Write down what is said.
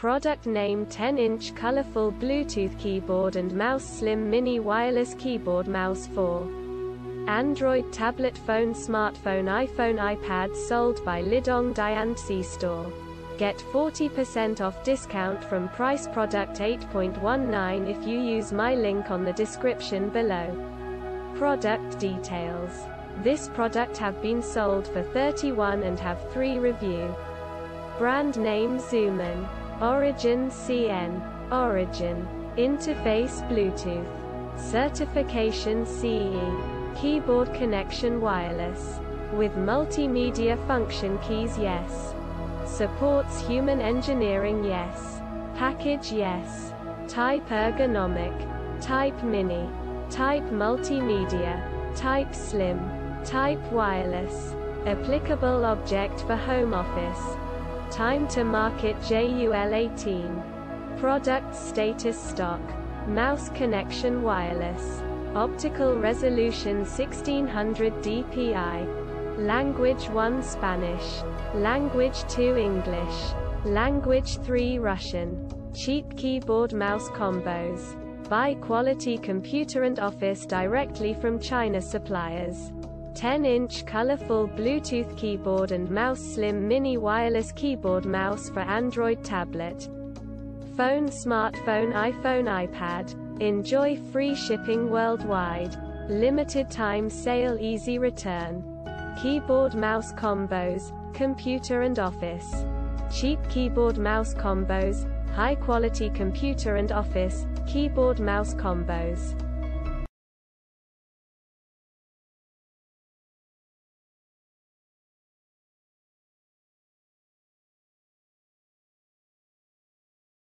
Product name 10-inch colorful Bluetooth keyboard and mouse Slim Mini wireless keyboard mouse for Android tablet phone smartphone iPhone iPad sold by Lidong Diancie store. Get 40% off discount from price product 8.19 if you use my link on the description below. Product details. This product have been sold for 31 and have 3 review. Brand name Zoomin. Origin CN. Origin. Interface Bluetooth. Certification CE. Keyboard connection wireless. With multimedia function keys yes. Supports human engineering yes. Package yes. Type ergonomic. Type mini. Type multimedia. Type slim. Type wireless. Applicable object for home office. Time to market JUL 18. Product status stock. Mouse connection wireless. Optical resolution 1600 dpi. Language 1 Spanish. Language 2 English. Language 3 Russian. Cheap keyboard mouse combos. Buy quality computer and office directly from China suppliers. 10-inch colorful Bluetooth keyboard and mouse slim mini wireless keyboard mouse for Android tablet. Phone smartphone iPhone iPad. Enjoy free shipping worldwide. Limited time sale easy return. Keyboard mouse combos, computer and office. Cheap keyboard mouse combos, high quality computer and office, keyboard mouse combos.